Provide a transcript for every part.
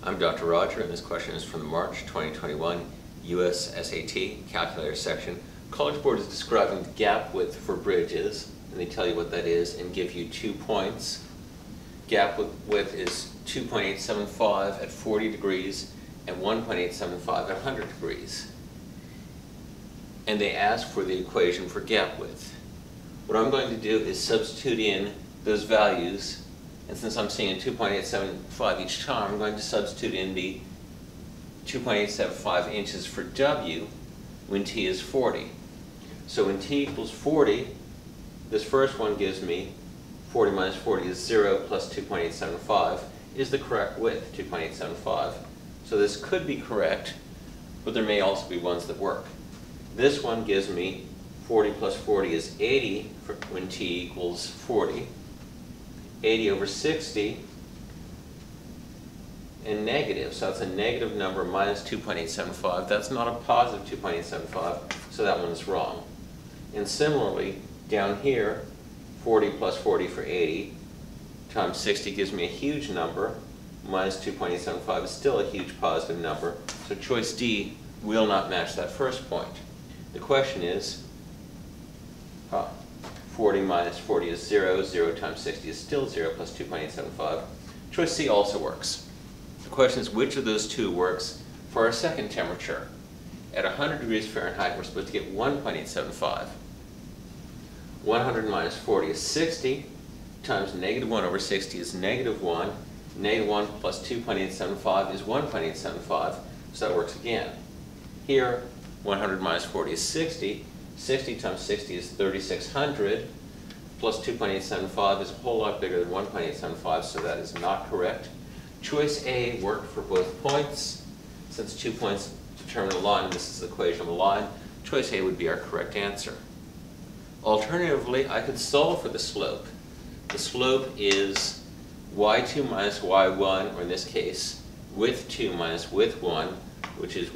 I'm Dr. Roger, and this question is from the March 2021 US SAT Calculator section. College Board is describing the gap width for bridges, and they tell you what that is and give you two points. Gap width is 2.875 at 40 degrees and 1.875 at 100 degrees. And they ask for the equation for gap width. What I'm going to do is substitute in those values and since I'm seeing a 2.875 each time, I'm going to substitute in the 2.875 inches for W when t is 40. So when t equals 40, this first one gives me 40 minus 40 is 0 plus 2.875 is the correct width, 2.875. So this could be correct, but there may also be ones that work. This one gives me 40 plus 40 is 80 when t equals 40. 80 over 60 and negative. So that's a negative number minus 2.875. That's not a positive 2.875, so that one is wrong. And similarly, down here, 40 plus 40 for 80 times 60 gives me a huge number. Minus 2.875 is still a huge positive number. So choice D will not match that first point. The question is, huh, 40 minus 40 is 0. 0 times 60 is still 0 plus 2.875. Choice C also works. The question is which of those two works for our second temperature? At 100 degrees Fahrenheit, we're supposed to get 1.875. 100 minus 40 is 60 times negative 1 over 60 is negative 1. Negative 1 plus 2.875 is 1.875, so that works again. Here, 100 minus 40 is 60. 60 times 60 is 3600 plus 2.875 is a whole lot bigger than 1.875, so that is not correct. Choice A worked for both points. Since two points determine a line, and this is the equation of a line, choice A would be our correct answer. Alternatively, I could solve for the slope. The slope is y2 minus y1, or in this case, width 2 minus width 1, which is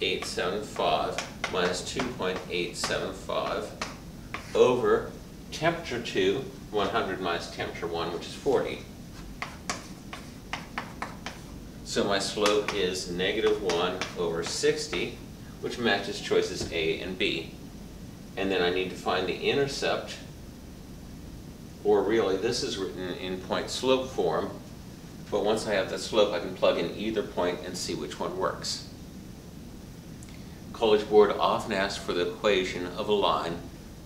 1.875 minus 2.875 over temperature 2, 100 minus temperature 1, which is 40. So my slope is negative 1 over 60, which matches choices A and B. And then I need to find the intercept, or really this is written in point slope form, but once I have the slope I can plug in either point and see which one works. College Board often asks for the equation of a line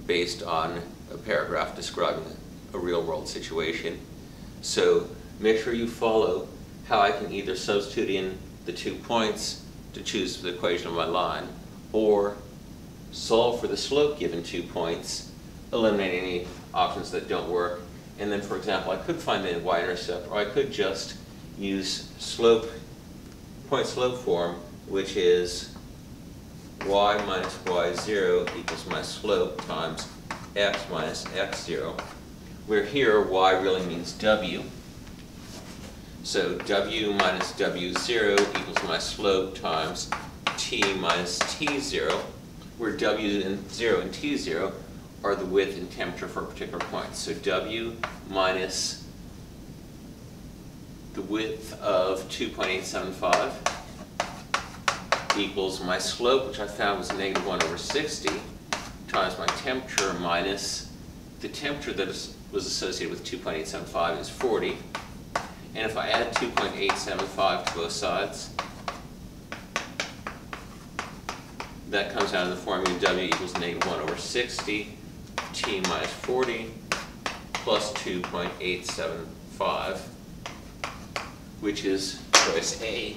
based on a paragraph describing a real-world situation. So make sure you follow how I can either substitute in the two points to choose the equation of my line, or solve for the slope given two points, eliminate any options that don't work, and then, for example, I could find the y-intercept, or I could just use slope, point slope form, which is y minus y0 equals my slope times x minus x0, where here y really means w. So w minus w0 equals my slope times t minus t0, where w and 0 and t0 are the width and temperature for a particular point. So w minus the width of 2.875 equals my slope, which I found was negative 1 over 60, times my temperature minus the temperature that was associated with 2.875 is 40. And if I add 2.875 to both sides, that comes out of the formula W equals negative 1 over 60, T minus 40, plus 2.875, which is choice A.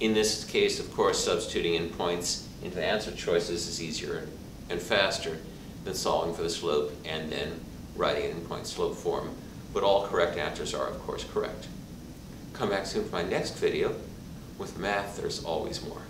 In this case, of course, substituting in points into the answer choices is easier and faster than solving for the slope and then writing it in point slope form. But all correct answers are, of course, correct. Come back soon for my next video. With math, there's always more.